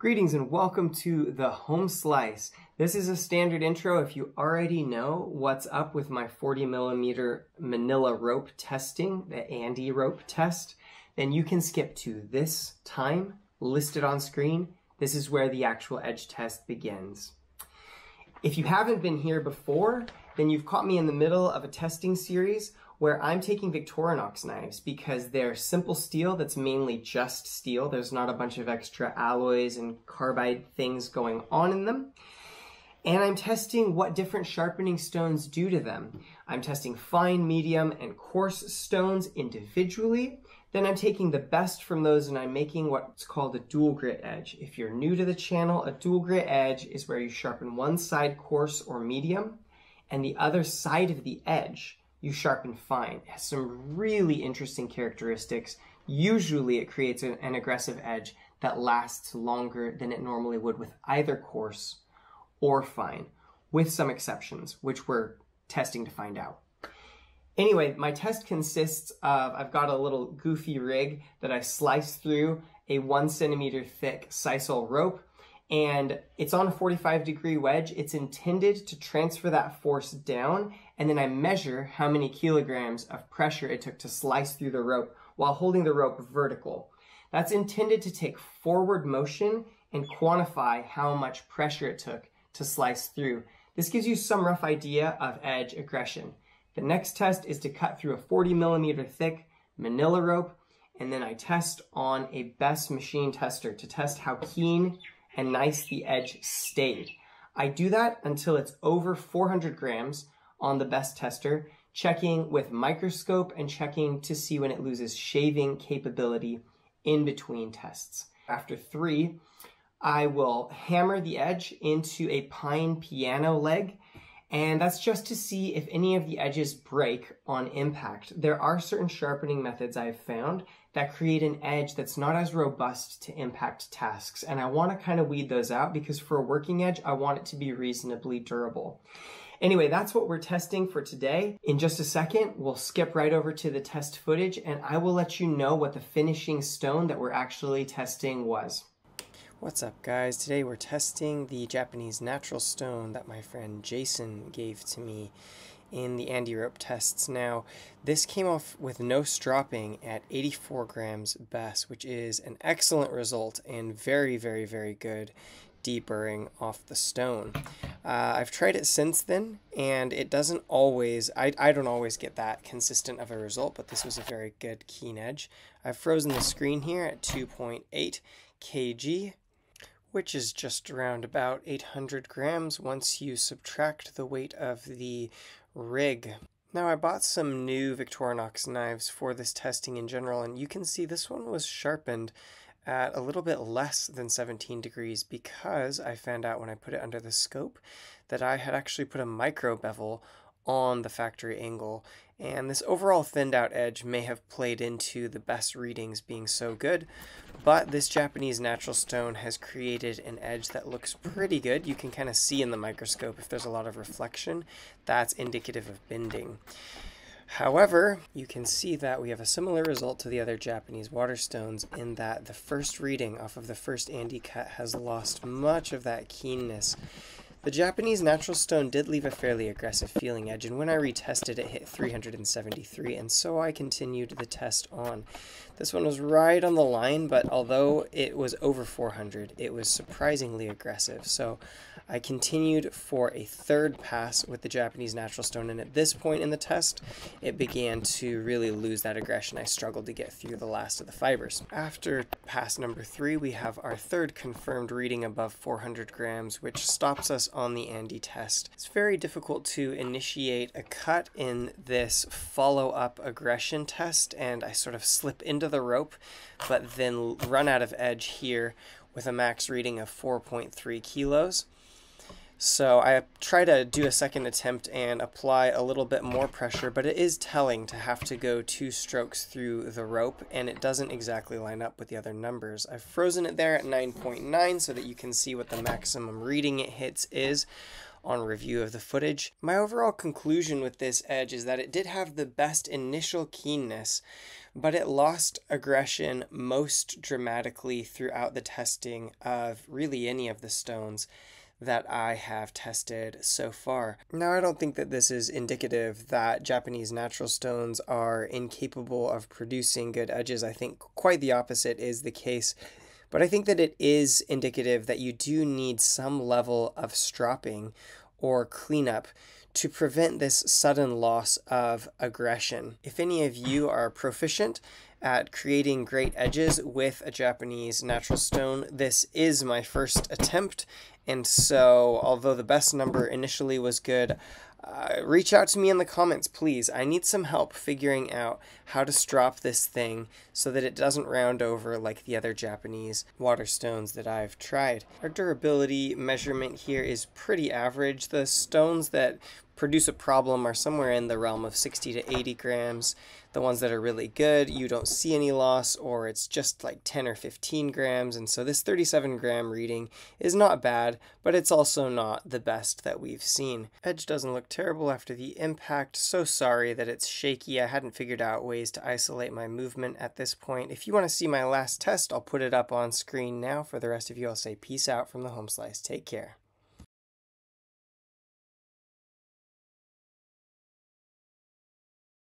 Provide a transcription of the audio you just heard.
Greetings and welcome to the Home Slice. This is a standard intro. If you already know what's up with my 40 millimeter manila rope testing, the ANDE rope test, then you can skip to this time listed on screen. This is where the actual edge test begins. If you haven't been here before, then you've caught me in the middle of a testing series where I'm taking Victorinox knives because they're simple steel that's mainly just steel. There's not a bunch of extra alloys and carbide things going on in them. And I'm testing what different sharpening stones do to them. I'm testing fine, medium, and coarse stones individually. Then I'm taking the best from those and I'm making what's called a dual grit edge. If you're new to the channel, a dual grit edge is where you sharpen one side coarse or medium and the other side of the edge you sharpen fine. It has some really interesting characteristics. Usually it creates an, aggressive edge that lasts longer than it normally would with either coarse or fine, with some exceptions, which we're testing to find out. Anyway, my test consists of, I've got a little goofy rig that I slice through a one centimeter thick sisal rope and it's on a 45 degree wedge. It's intended to transfer that force down, and then I measure how many kilograms of pressure it took to slice through the rope while holding the rope vertical. That's intended to take forward motion and quantify how much pressure it took to slice through. This gives you some rough idea of edge aggression. The next test is to cut through a 40 millimeter thick manila rope, and then I test on a BESS machine tester to test how keen and nice the edge stayed. I do that until it's over 400 grams on the BESS tester, checking with microscope and checking to see when it loses shaving capability in between tests. After three, I will hammer the edge into a pine piano leg and that's just to see if any of the edges break on impact. There are certain sharpening methods I've found that create an edge that's not as robust to impact tasks. And I want to kind of weed those out because for a working edge, I want it to be reasonably durable. Anyway, that's what we're testing for today. In just a second, we'll skip right over to the test footage and I will let you know what the finishing stone that we're actually testing was. What's up guys? Today we're testing the Japanese natural stone that my friend Jason gave to me in the ANDE rope tests. Now, this came off with no stropping at 84 grams BESS, which is an excellent result and very, very, very good deburring off the stone. Uh, I've tried it since then, and it doesn't always, I, I don't always get that consistent of a result, but this was a very good keen edge. I've frozen the screen here at 2.8 kg, which is just around about 800 grams once you subtract the weight of the rig. Now I bought some new Victorinox knives for this testing in general and you can see this one was sharpened at a little bit less than 17 degrees because I found out when I put it under the scope that I had actually put a micro bevel on the factory angle and this overall thinned out edge may have played into the BESS readings being so good, but this Japanese natural stone has created an edge that looks pretty good. You can kind of see in the microscope if there's a lot of reflection, that's indicative of bending. However, you can see that we have a similar result to the other Japanese water stones in that the first reading off of the first ANDE cut has lost much of that keenness the Japanese natural stone did leave a fairly aggressive feeling edge, and when I retested it hit 373, and so I continued the test on. This one was right on the line, but although it was over 400, it was surprisingly aggressive. So I continued for a third pass with the Japanese natural stone, and at this point in the test, it began to really lose that aggression. I struggled to get through the last of the fibers. After pass number three, we have our third confirmed reading above 400 grams, which stops us on the ANDE test. It's very difficult to initiate a cut in this follow-up aggression test, and I sort of slip into the rope, but then run out of edge here with a max reading of 4.3 kilos. So I try to do a second attempt and apply a little bit more pressure, but it is telling to have to go two strokes through the rope, and it doesn't exactly line up with the other numbers. I've frozen it there at 9.9 so that you can see what the maximum reading it hits is. On review of the footage. My overall conclusion with this edge is that it did have the best initial keenness, but it lost aggression most dramatically throughout the testing of really any of the stones that I have tested so far. Now, I don't think that this is indicative that Japanese natural stones are incapable of producing good edges. I think quite the opposite is the case. But I think that it is indicative that you do need some level of stropping or cleanup to prevent this sudden loss of aggression. If any of you are proficient at creating great edges with a Japanese natural stone, this is my first attempt. And so, although the BESS number initially was good, uh, reach out to me in the comments, please. I need some help figuring out how to strop this thing so that it doesn't round over like the other Japanese water stones that I've tried. Our durability measurement here is pretty average. The stones that produce a problem are somewhere in the realm of 60 to 80 grams. The ones that are really good, you don't see any loss, or it's just like 10 or 15 grams. And so this 37 gram reading is not bad, but it's also not the best that we've seen. Edge doesn't look terrible after the impact. So sorry that it's shaky. I hadn't figured out ways to isolate my movement at this point. If you want to see my last test, I'll put it up on screen now. For the rest of you, I'll say peace out from the home slice. Take care.